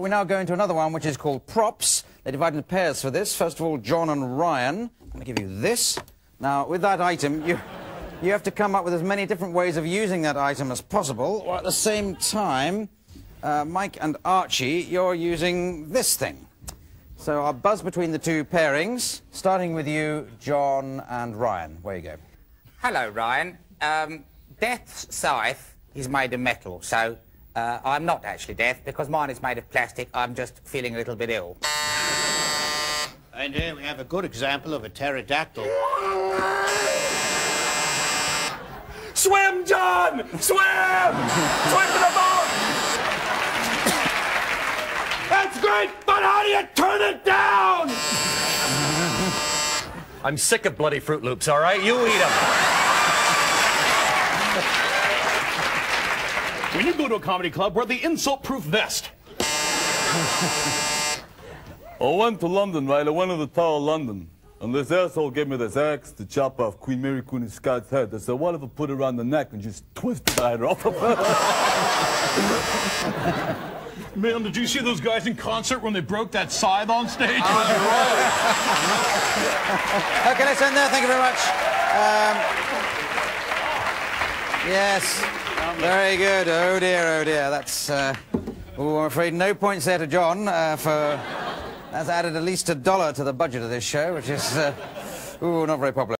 We now going to another one which is called props. They divide into pairs for this. First of all, John and Ryan. I'm going to give you this. Now, with that item, you, you have to come up with as many different ways of using that item as possible, while at the same time, uh, Mike and Archie, you're using this thing. So I'll buzz between the two pairings, starting with you, John and Ryan. Where you go. Hello, Ryan. Um, Death's scythe is made of metal, so uh, I'm not actually deaf because mine is made of plastic. I'm just feeling a little bit ill. And here we have a good example of a pterodactyl. Swim, John! Swim! Swim to the boat! That's great, but how do you turn it down? I'm sick of bloody Froot Loops, all right? You eat them. When you go to a comedy club, wear the insult-proof vest. I went to London, right? I went to the Tower of London. And this asshole gave me this axe to chop off Queen Mary Queen of Scots' head. I said, what if I put it around the neck and just twist the head off of her? Man, did you see those guys in concert when they broke that scythe on stage? Okay, let's end there. Thank you very much. Um, yes. Very good. Oh dear, oh dear. That's. Uh, oh, I'm afraid no points there to John uh, for. That's added at least a dollar to the budget of this show, which is. Uh, ooh, not very popular.